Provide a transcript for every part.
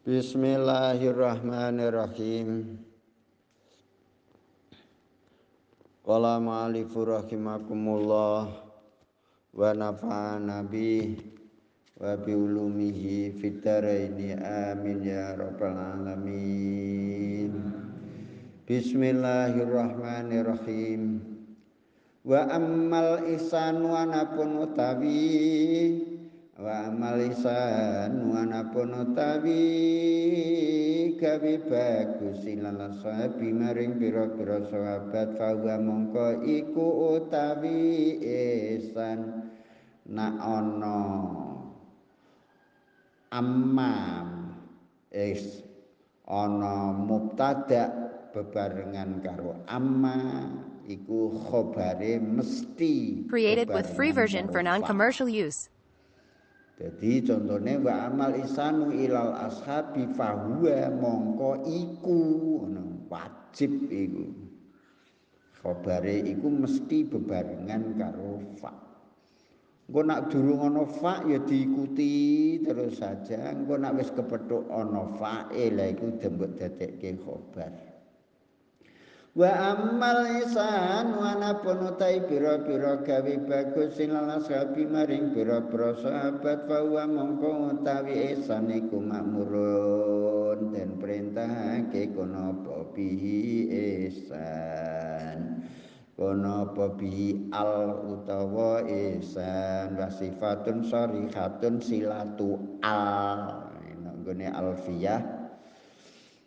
Bismillahirrahmanirrahim. Qala ma'alifu rahimakumullah wa nafa'ana bi wa bi ulumihi fitaraini amin ya rabbal alamin. Bismillahirrahmanirrahim. Wa ammal ihsanu anapun utawi wa amalisan wanapun utawi gawe bagus ilal sahabi maring pira-pira sahabat fawa mongko iku utawi ihsan na ana ammam is ana mubtada bebarengan karo amma iku khobare mesti Created with free version for non-commercial use. Jadi contohnya wa amal isanu ilal ashabi fahuwa mongko iku wajib iku. Khobare iku mesti bebarengan karo fa. Engko nak durung ana fa ya diikuti terus saja. Engko nak wis kepethuk ana fa'il iku dembok dadekke khobar. Wa amal isan wana penutai pira-pira gawe bagus silalas kabi maring pira-pira sahabat fawa mongko utawi isan iku makmurun. Dan perintahake kono apa bihi isan kono apa bihi al utawa isan wasifatun sarihatun silatu al. Ini alfiyah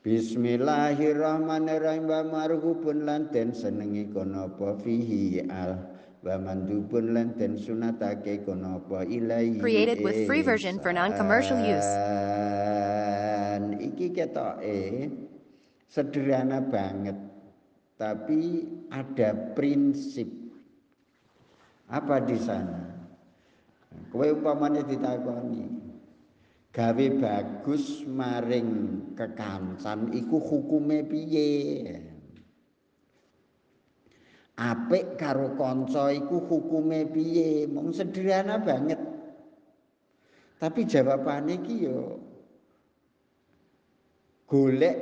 Bismillahirrahmanirrahim. Wa marhubun lan den senengi kono apa fihi al. Wa mandubun lan den sunatake kono apa ilahi Created with free version for non-commercial use. Iki ketoke sederhana banget tapi ada prinsip. Apa di sana? Kowe umpamane ditakoni gawe bagus maring kekancan iku hukume piye? Apik karo kanca iku hukume piye? Mung sederhana banget. Tapi jawabane iki yo golek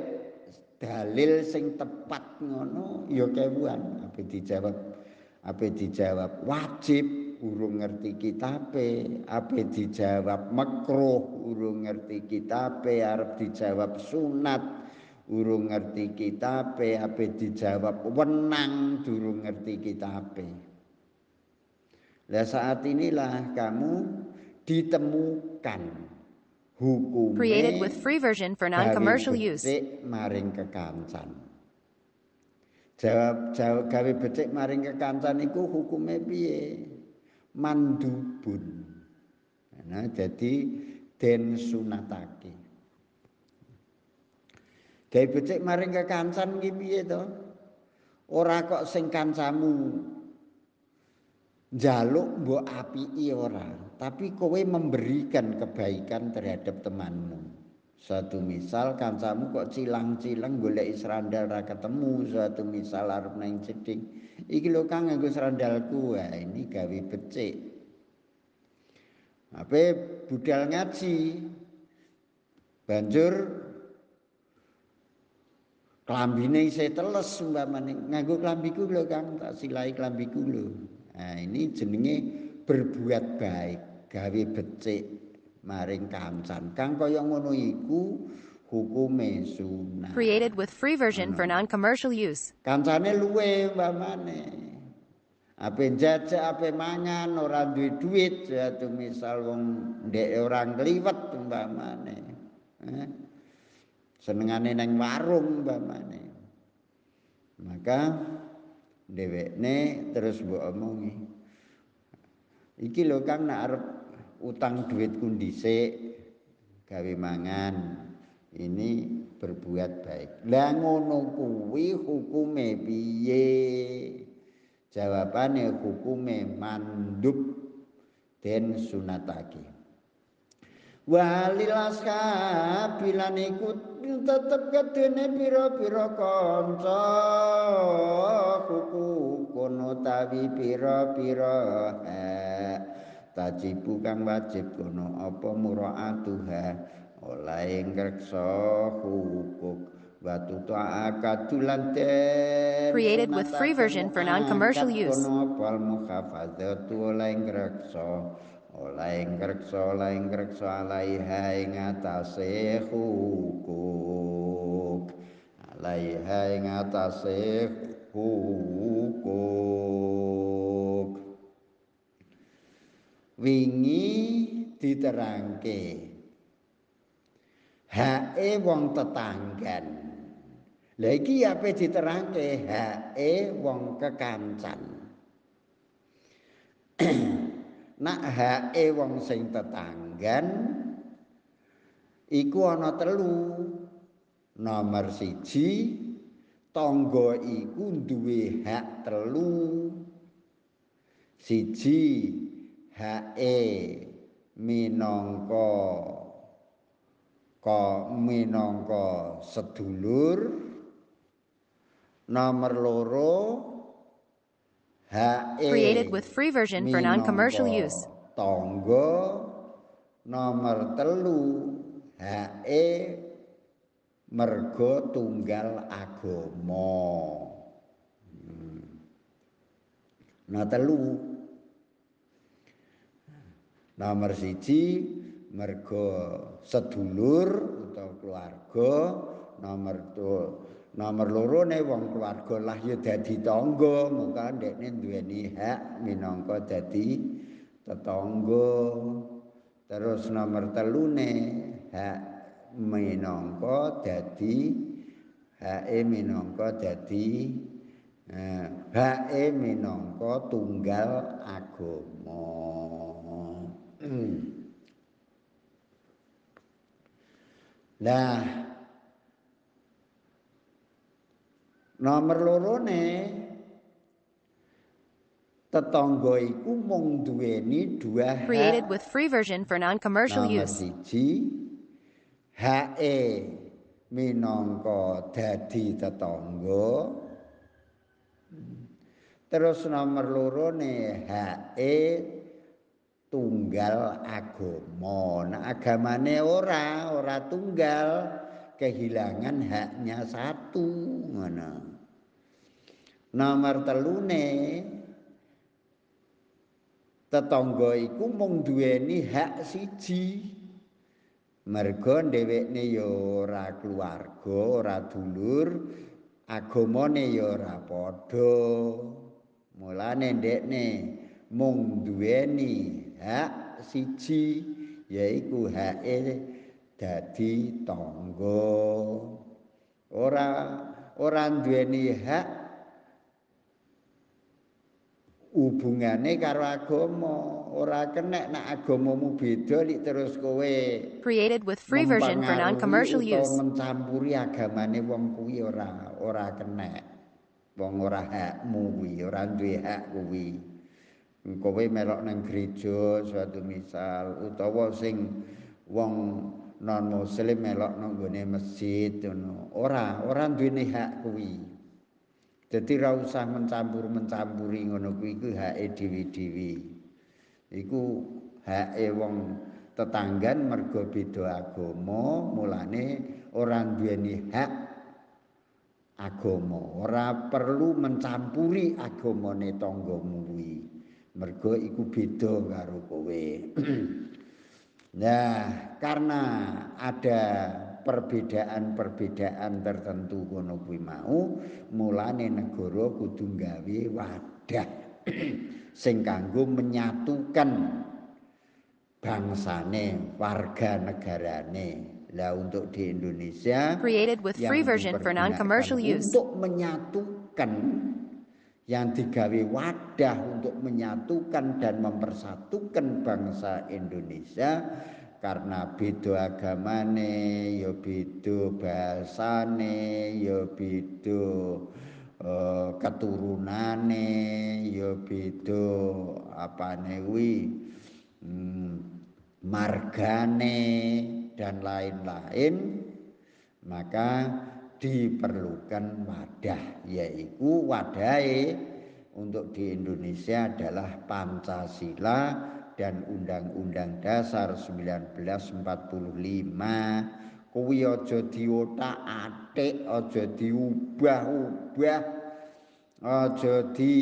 dalil sing tepat ngono ya kewuan. Apa dijawab? Apa dijawab? Wajib urung ngerti kitabe ape dijawab makruh urung ngerti kitabe arep dijawab sunat. Urung ngerti kitabe ape dijawab wenang durung ngerti kitabe. Lah saat inilah kamu ditemukan hukum Created with free version for non-commercial use. maring kekancan. Jawab jawab gawe becik maring kekancan iku hukume piye mandubun. Nah, jadi den sunatake. Gawe becik maring kekancan iki piye to? Ora kok sing kancamu njaluk mbok apiki ora, tapi kowe memberikan kebaikan terhadap temanmu. Satu misal kancamu kok cilang-cilang golek serandal ra ketemu, satu misal arep nang cedhing. Iki lho Kang nganggo serandalku. Wah, ini gawe becik. Ape budal ngaji. Banjur klambine isih teles umpamane nganggo klambiku lho Kang, tak silai klambiku lho. Nah, ini jenenge berbuat baik, gawe becik maring kancan. Kang kaya ngono iku hukume sunah. Created with free version for non-commercial use. Kancane luwe umpamane. Ape jajak, ape mangan, ora duwe duit, suatu misal wong ndek ora kliwet umpamane. Eh? Senengane nang warung umpamane. Maka dhewekne terus mbok omongi. Iki lho Kang nek arep utang duitku dhisik gawe mangan ini berbuat baik. Lah ngono kuwi hukume piye? Jawabane hukume mandub den sunatake. Walil askabilan iku tetep kedene pira-pira kanca kuku kono tawi pira-pira tajibu kang wajib kono apa muraatuha? Oleh ngreksa hukuk. Created with free version for non-commercial use. Oleh ngreksa? Oleh ngreksa alaiha ing atase hukuk. Alaiha ing atase hukuk wingi diterangke. Hae wong tetanggan. Lha iki ape diterangke? Hae wong kekancan. Nak hae wong sing tetanggan iku ana telu. Nomor siji tangga iku duwe hak telu. Siji hae minangka ka minangka sedulur nomor loro hae Created with free version for non-commercial use. tangga nomor telu hae mergo tunggal agama hmm. nah telu nomor siji mergo sedulur utawa keluarga. Nomor tu nomor loro ne wong keluarga lah ya dadi tangga. Muga ndekne duweni hak minangka dadi tetangga. Terus nomor telune hak minangka dadi hake minangka dadi eh, hake minangka tunggal agama Nah, nomor loro ne tetangga iku mung duweni dua Created hak. with free version for non-commercial nomor use. siji HE minangka dadi tetangga terus nomor loro ne HE tunggal agama. Nah agamane ora ora tunggal kehilangan haknya satu ngono. Nomor telune tetangga iku mung duweni hak siji. Mergo dhewekne ya ora keluarga ora dulur agamane ya ora padha. Mulane ndekne mung duweni hak siji yaiku hake dadi tangga. Ora ora duweni hak hubungane karo agama. Ora kenek nek agamamu beda lik terus kowe Created with free version for mempengaruhi utawa use. mencampuri agamane wong kuwi ora ora kenek wong ora hakmu kuwi ora duwe hak kuwi kowe melok nang gereja suatu misal utawa sing wong non muslim melok nang gone masjid ngono ora ora duweni hak kuwi Jadi ra usah mencampur-mencampuri ngono kuwi iku hake dhewe-dhewe. Iku hake wong tetanggan mergo beda agama, mulane ora duweni hak agama. Ora perlu mencampuri agamane tanggamu kuwi. Mergo iku beda karo kowe. nah, karena ada perbedaan-perbedaan tertentu kono kuwi mau mulane negara kudu gawe wadah sing kanggo menyatukan bangsane warga negarane lah untuk di Indonesia Created with yang free version for non-commercial use. untuk menyatukan yang digawe wadah untuk menyatukan dan mempersatukan bangsa Indonesia karena beda agamane ya beda bahasane ya beda eh, keturunane ya beda apane kuwi hmm, margane dan lain-lain. Maka diperlukan wadah yaitu wadahe. Untuk di Indonesia adalah Pancasila dan Undang-Undang Dasar 1945 kuwi aja diotak-atik aja diubah-ubah aja di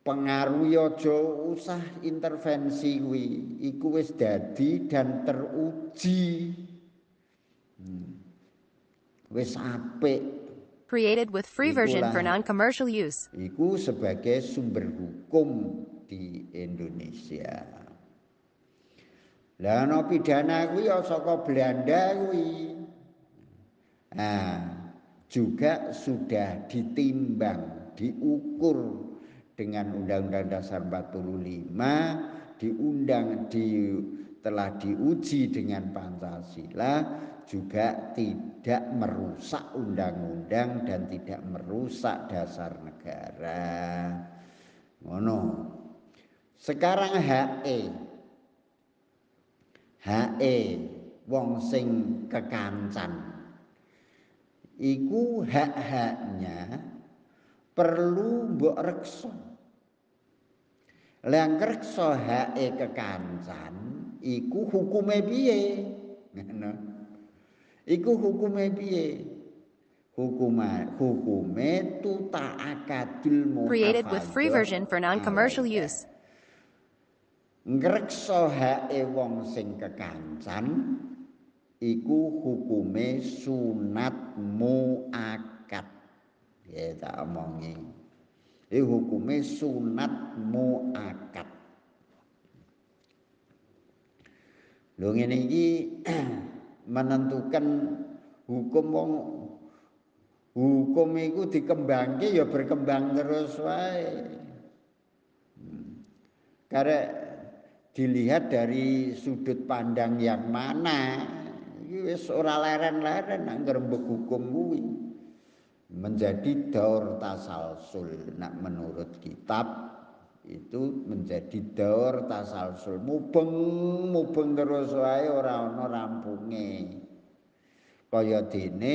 pengaruhi aja usah intervensi kuwi. Iku wis dadi dan teruji. Hmm. Wis apik. Created with free version for non-commercial use. Iku sebagai sumber hukum di Indonesia. Lah ana pidana kuwi ya saka Belanda kuwi. Nah juga sudah ditimbang diukur dengan Undang-Undang Dasar 45 diundang di telah diuji dengan Pancasila juga tidak merusak undang-undang dan tidak merusak dasar negara. Ngono. Sekarang HE. HE wong sing kekancan. Iku hak-haknya perlu mbok reksa Lang reksa hake kekancan iku hukume piye? Ngono. Iku hukume piye? Hukuma hukume tuta akadul Created with free version for non-commercial use. Ngreksa hake wong sing kekancan iku hukume sunat muakat. Ya tak omongi. Ini hukumnya sunat mu'akad. Lho ngene iki menentukan hukum wong hukum itu dikembangke ya berkembang terus wae. Hmm. Karena dilihat dari sudut pandang yang mana iki wis ora leren-leren nang ngrembug hukum kuwi menjadi daur tasalsul nak menurut kitab itu menjadi daur tasalsul. Mubeng mubeng terus wae ora ana rampunge. Kaya dene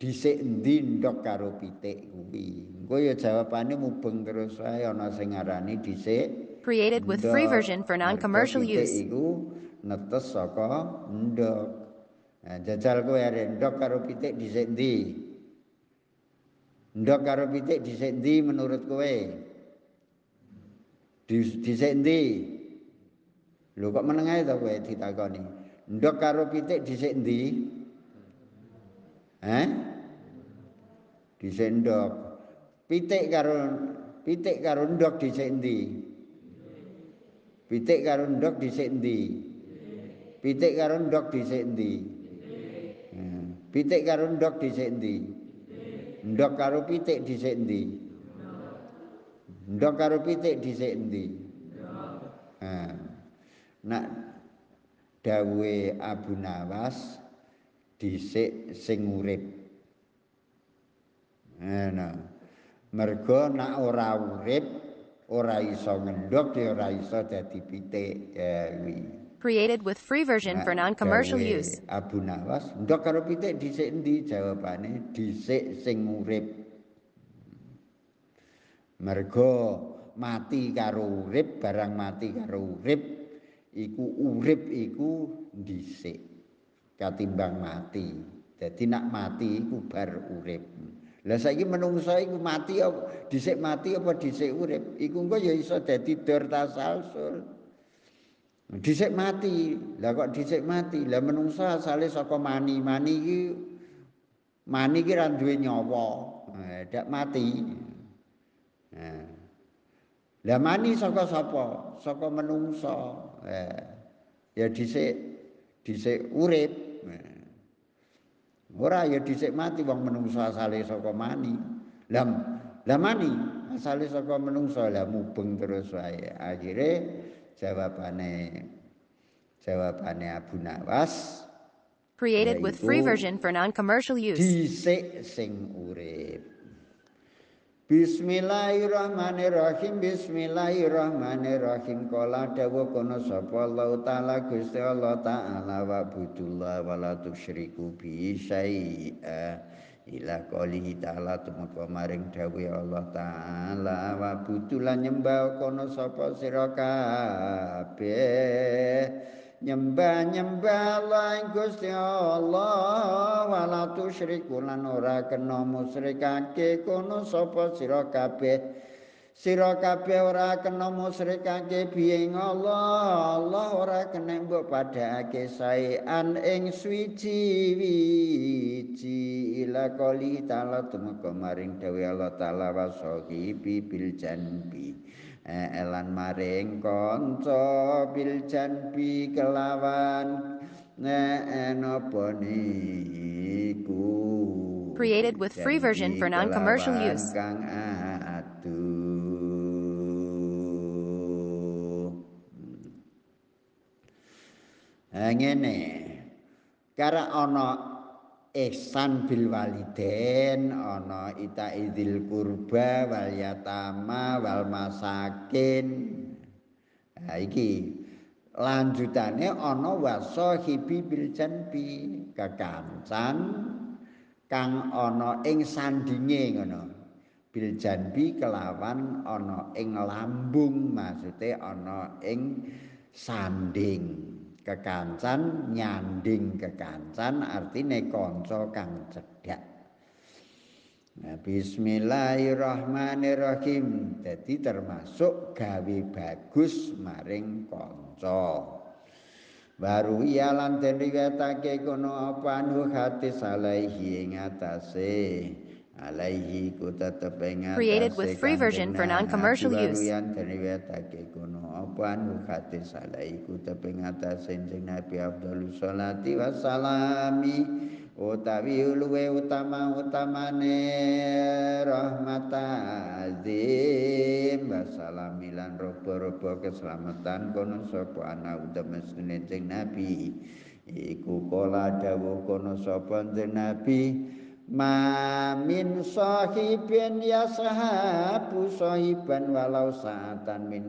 dhisik endi ndok karo pitik kuwi. Engko ya jawabane mubeng terus wae ana sing ngarani dhisik created with free version for non commercial use. iku netes saka ndok nah, jajal kowe arek ndok karo pitik dhisik endi? Ndok karo pitik dhisik ndi menurut kowe? Dhisik ndi? Lho kok meneng ae to kowe ditakoni. Ndok karo pitik dhisik ndi? Hah? Dhisik ndok. Pitik karo pitik karo ndok dhisik ndi? Pitik karo ndok dhisik ndi? Pitik karo ndok dhisik ndi? Pitik karo ndok dhisik ndi? Ndok karo pitik? Ndok karo pitik dhisik endi? Nah, nak dawe Abu Nawas dhisik sing urip. Nah, mergo nak ora urip ora iso ngendok ya ora iso dadi pitik ya kuwi. created with free version for non-commercial use. Abu Nawas, ndok karo pitik dhisik endi jawabane? Dhisik sing urip. Mergo mati karo urip, barang mati karo urip, iku urip iku dhisik katimbang mati. Jadi nak mati iku bar urip. Lah saiki menungso iku mati apa dhisik mati apa dhisik urip? Iku engko ya iso dadi dor tasalsul. Dhisik mati. Lah kok dhisik mati? Lah menungso asale saka mani. Mani iki mani iki ra duwe nyawa. Dak mati. Nah. Lah mani saka sapa? Saka menungso. Eh, ya dhisik dhisik urip. Eh. Ora ya dhisik mati wong menungso asale saka mani. Lah lah mani asale saka menungso lah mubeng terus wae. Akhire jawabane jawabane Abu Nawas created with free version for non-commercial use. Dhisik sing urip. Bismillahirrahmanirrahim Bismillahirrahmanirrahim. Kala dawa kono sapa Allah taala Gusti Allah taala wa budullah wa la tusyriku bi ila qoulihi ta'ala tumeka maring dawuh Allah taala wa butulan nyembah kono sapa sira nyembah nyembah ing Gusti Allah wala tusyriku lan ora kena musyrikake kono sapa sira kabeh? Sira kabeh ora kena musyrikake biing Allah. Allah ora kena mbok padhake saean ing suci wiji ila qali ta'ala tumeka maring dawuh Allah taala wasahibi bil janbi elan maring kanca bil janbi kelawan napa niku Created with free version for non-commercial use. Kang atuh Ha ngene. Kara ana ihsan bil waliden, ana ita idzil kurba wal yatama wal masakin. Ha iki lanjutane ana wasahibi bil janbi kekancan kang ana ing sandinge ngono. Bil janbi kelawan ana ing lambung maksude ana ing sanding. Kekancan nyanding kekancan artine kanca kang cedhak Nah, bismillahirrahmanirrahim. Jadi termasuk gawe bagus maring kanca. Baru iya lan den riwayatake kono apa anu hati salaihi ing atase alaihi ku tetep ing Created with free version for use. Den riwayatake kono mawpan hukati salaiku tapi ngatasin jeng Nabi Abdul Salati wassalami utawi uluwe utama utamane rahmatazim. Wassalami lan robo-robo keselamatan sapa ana anak utama Nabi? Iku kola dawuh kono sapa jeng Nabi? Ma min sahibin ya sahabu sahiban walau saatan min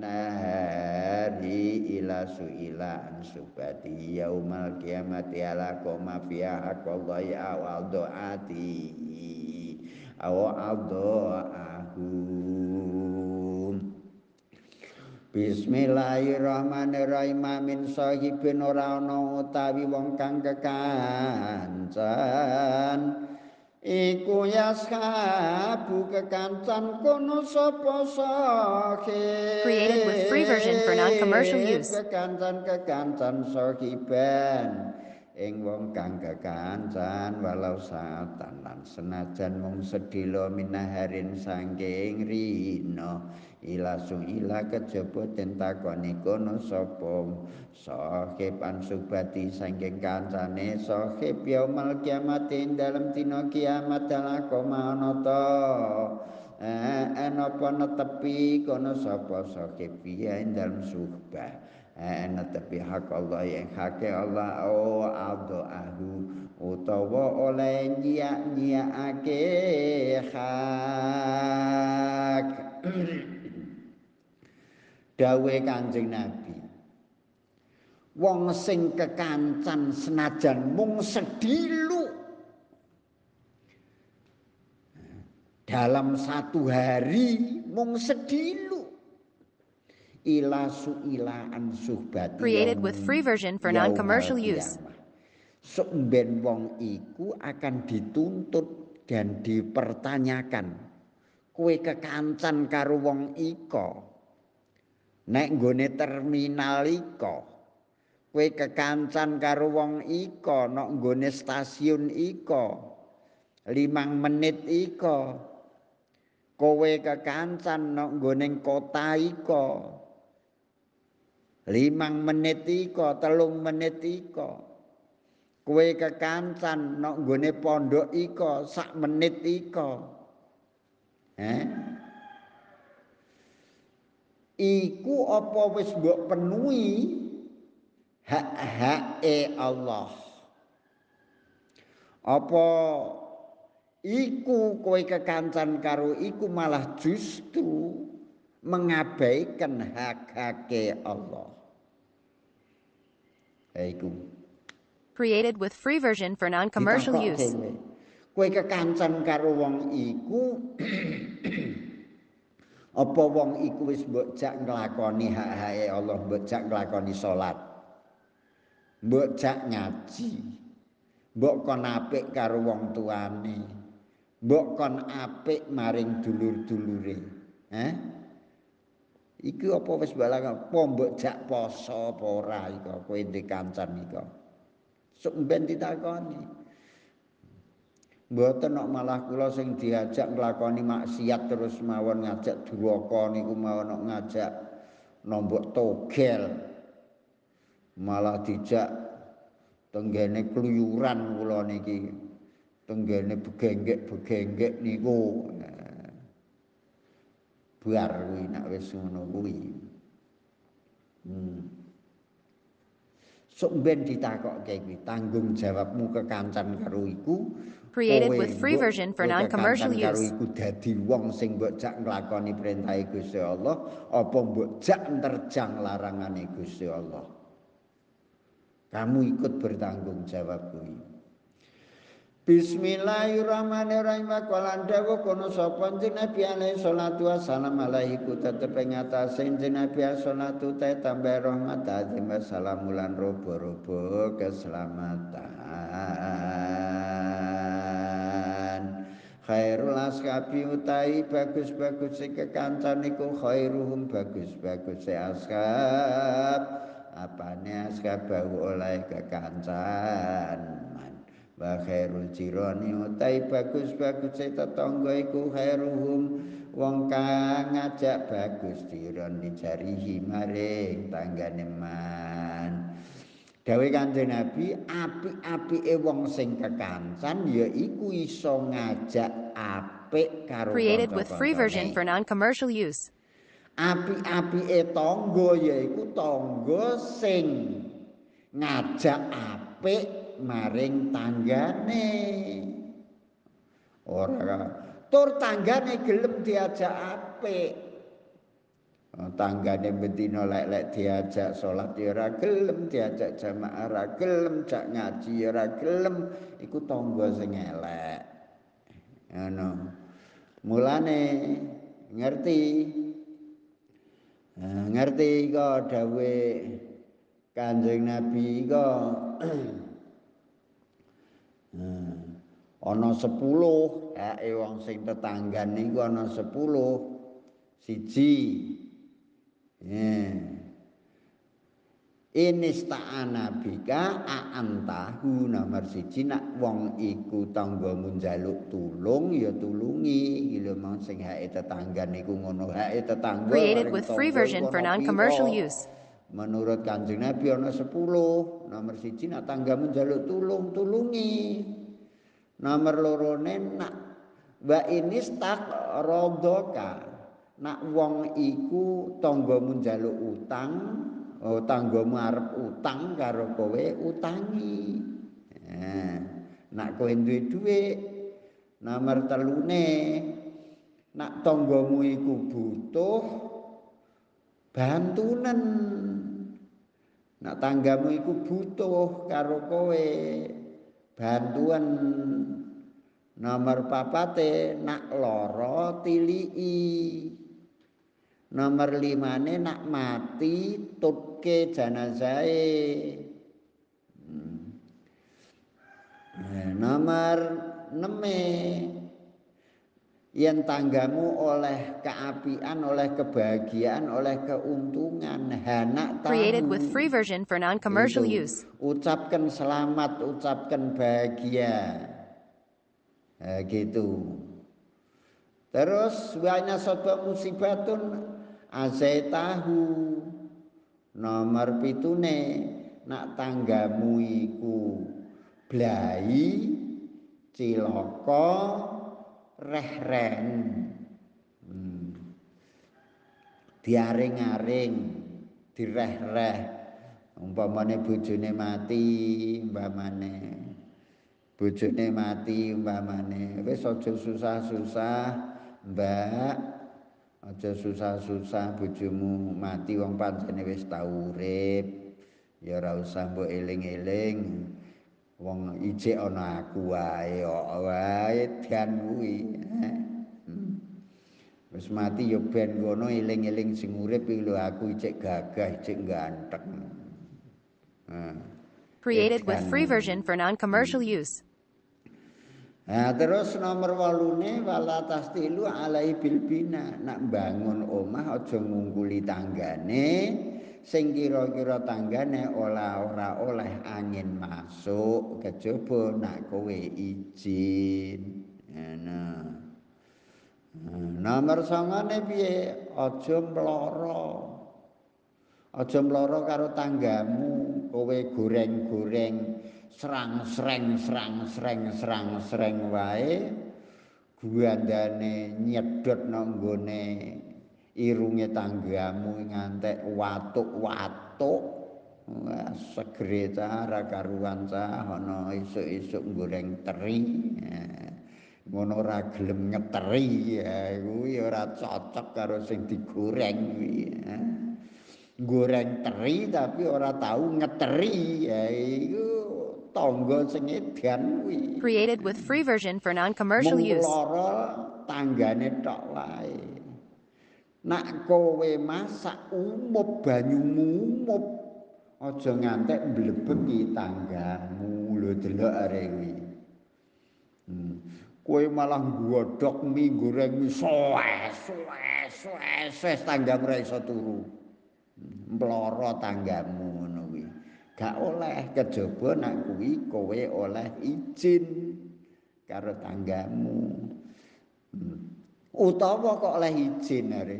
ila suila an subati yaumal kiamati ala koma fiha haqallahi awal doati awal doahu Bismillahirrahmanirrahim. Min sahibin ora ana utawi wong kang kekancan Iku yaskabu kekancan kono sapa sahib Created with free version for non-commercial use. Kekancan kekancan sahiban ing wong kang kekancan walau saatan lan senajan mung sedilo minaharin sangking rino ila ila kejaba den takoni kono sapa? Sahib an subati saking kancane sahib yaumul kiamat ing dalem dina kiamat dalakoma ana ta? Eh apa netepi kono sapa sahib ya ing dalem suhbah eh netepi hak Allah yang hake Allah oh ahu utawa oleh nyiak-nyiakake hak dawe Kanjeng Nabi. Wong sing kekancan senajan mung sedilu dalam satu hari mung sedilu Created with free version for non-commercial use. Sumben wong iku akan dituntut dan dipertanyakan. Kue kekancan karo wong iko. nek nggone terminal iko kowe kekancan karo wong iko nek nggone stasiun iko limang menit iko kowe kekancan nek nggone kota iko limang menit iko telung menit iko kowe kekancan nek nggone pondok iko sak menit iko eh iku apa wis mbok penuhi? Hak-hake Allah. Apa iku kowe kekancan karo iku malah justru mengabaikan hak-hake Allah iku Created with free version for non-commercial use. kowe kekancan karo wong iku apa wong iku wis mbok jak nglakoni hak-hake Allah mbok jak nglakoni salat? Mbok jak ngaji? Mbok kon apik karo wong tuane? Mbok kon apik maring dulur-dulure? Eh Iki apa wis balang apa mbok jak poso apa ora iku kowe ndek kancan iku. Sok ben ditakoni. Mboten kok malah kula sing diajak nglakoni maksiat terus mawon ngajak duraka niku mawon ngajak nombok togel. Malah dijak tenggene kluyuran kula niki. Tenggene begenggek-begenggek niku. Buar kuwi nek wis ngono kuwi. Hmm. Sok ben ditakokke kuwi tanggung jawabmu kekancan karo iku Created with free version for non-commercial karo use. iku dadi wong sing mbok jak nglakoni perintah Gusti Allah apa mbok jak nerjang larangane Gusti Allah. Kamu ikut bertanggung jawab kuwi. Bismillahirrahmanirrahim. Kalan dawa kono sapa jeneng Nabi alaihi salatu wassalam alaihi ku tetep ing atase jeneng Nabi salatu ta tambah rahmat azim salamulan robo-robo keselamatan. Khairul askabi utai bagus-bagus sing kekancan iku khairuhum bagus-bagus se askab. Apane askab bau oleh kekancan wa khairul jirani utai bagus-bagus tetangga iku khairuhum. Wong kang ngajak bagus jiran dicarihi maring tanggane man. Dawe Kanjeng Nabi apik-apike wong sing kekancan ya iku iso ngajak apik karo Created with free version for non-commercial use. api-apike tangga yaiku tangga sing ngajak apik maring tanggane. Ora. Tur tanggane gelem diajak apik. Oh, tanggane betina lek-lek diajak salat ya ora gelem diajak jamaah ora gelem jak ngaji ya ora gelem. Iku tangga sing elek. Ngono. Mulane ngerti? Nah, ngerti kok dawe Kanjeng Nabi kok Nah, ana 10 hake wong sing tetanggan niku ana 10 siji. Yeah. Ini sta'ana bika aantahu nomor siji. Nak wong iku tanggamu njaluk tulung ya tulungi. Mang sing tetangga niku ngono. Hake tetangga Created with free version for non-commercial use. Menurut Kanjeng Nabi ana 10. Nomor siji nak tanggamu njaluk tulung tulungi. Nomor lorone nak wa ini stak rodoka. Nak wong iku tanggamu njaluk utang, oh tanggamu arep utang karo kowe utangi. Nah, nak kowe duwe dhuwit. Nomor telune nak tanggamu iku butuh bantunen. Nak tanggamu iku butuh karo kowe. Bantuan nomor papate nak loro tilii nomor limane nak mati tutke janazahe hmm. Nah, nomor neme yen tanggamu oleh keapian, oleh kebahagiaan, oleh keuntungan, hanak tahu. Created with free version for non-commercial use. Ucapkan selamat, ucapkan bahagia. Nah, gitu. Terus banyak sobat musibatun tahu nomor pitune nak tanggamu iku blai cilaka rehren hmm. diaring-aring direh-reh. Umpamane bojone mati umpamane. Bojone mati umpamane. Wis aja susah-susah mbak. Aja susah-susah bojomu mati wong pancene wis tau urip. Ya ora usah mbok eling-eling wong ijek ana aku wae wae dan kuwi. Hmm. wis mati ya ben ngono eling-eling sing urip lho aku ijek gagah ijek ganteng Created with free version for non-commercial use. Nah, terus nomor walune wala tastilu alai bil bina nak bangun omah aja ngungkuli tanggane sing kira-kira tanggane ora ora oleh angin masuk kejaba nak kowe izin. Nah, nomor sangane piye aja mloro. Aja mloro karo tanggamu kowe goreng-goreng serang sreng serang sreng serang sreng wae guandane nyedot nang nggone irunge tanggamu ngantek watuk-watuk wah segere cara karuan cah ana esuk-esuk goreng teri ngono ora gelem ngeteri ya kuwi ora cocok karo sing digoreng kuwi goreng teri tapi ora tahu ngeteri ya iku tangga sing edan kuwi. Created with free version for non-commercial use. Lara tanggane tok wae. Nak kowe masak umup banyumu umup aja ngantek mlebeki tanggamu lho delok arek kuwi. Hmm. Kowe malah nggodhok mie goreng mie soes tanggamu ora iso turu. Hmm. Mloro tanggamu ngono kuwi. gak oleh kejaba nak kuwi kowe oleh izin karo tanggamu hmm. Utawa kok oleh izin are.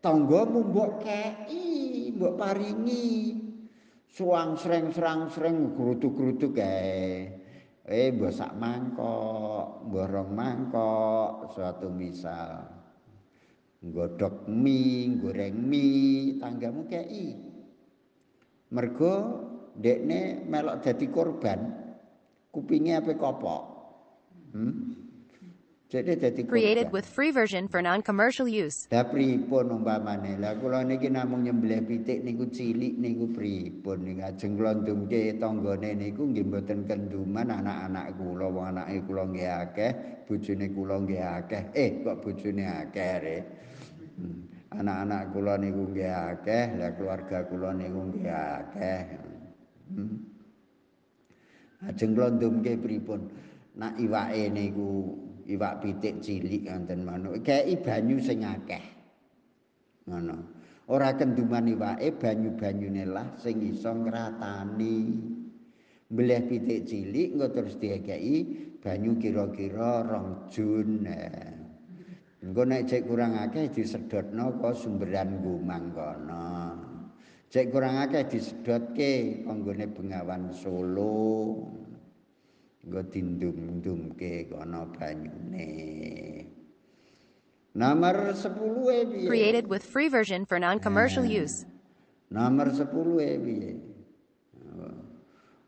Tanggamu mbok kei mbok paringi. Suang sreng serang sreng grutuk-grutuk kae. Eh mbok sak mangkok mbok rong mangkok suatu misal. Nggodhok mie goreng mie tanggamu kei mergo dekne melok dadi korban kupinge ape kopok. Hmm? Created with free version for non commercial use lah pripun umpamane lah kula niki namung nyembelih pitik niku cilik niku pripun ning ajeng kula ndungke tanggane niku nggih mboten kenduman anak-anak kula wong anake kula nggih akeh bojone kula nggih akeh eh kok bojone akeh re hmm. anak-anak kula niku nggih akeh lah keluarga kula niku nggih akeh Hmm. Ajeng kula ndumke pripun? Nak iwake niku iwak pitik cilik wonten manuk, kei banyu sing akeh. Ngono. Ora kenduman iwake banyu-banyune lah sing iso ngratani. Mbleh pitik cilik engko terus diekeki banyu kira-kira rong jun. Engko nek cek kurang akeh disedotno ke sumberan gumang kono. Cek kurang akeh disedotke kanggone Bengawan Solo. Nggo dindum-dumke kono banyune. Nomor 10 e piye? Created with free version for non-commercial Eh. use. Nomor 10 e piye?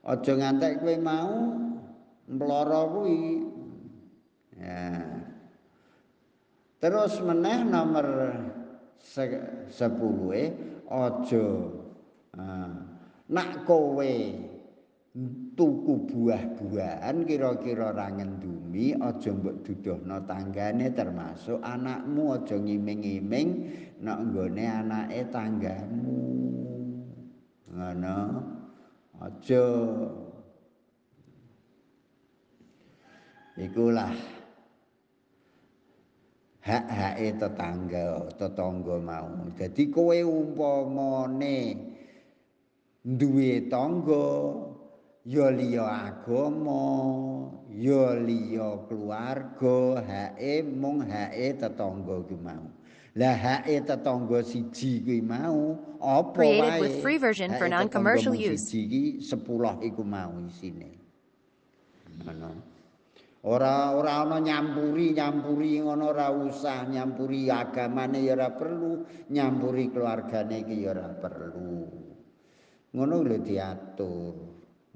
Aja ngantek kowe mau mloro kuwi. Ya. Terus meneh nomor 10 e aja uh, nak kowe tuku buah-buahan kira-kira ora ngendumi aja mbok duduhno tanggane termasuk anakmu aja ngiming-iming nek nggone anake tanggamu. Ngono? Aja. Ikulah. Hak-hake tetangga tetangga mau. Dadi kowe umpamane duwe tangga ya liya agama ya liya keluarga hake mung hake tetangga ku mau lah hake tetangga siji kuwi mau apa Created wae with free version for non-commercial use. siji iki 10 iku mau isine ngono Ora ora ana nyampuri nyampuri ngono ora usah nyampuri agamane ya ora perlu nyampuri keluargane iki ya ora perlu. Ngono lho diatur.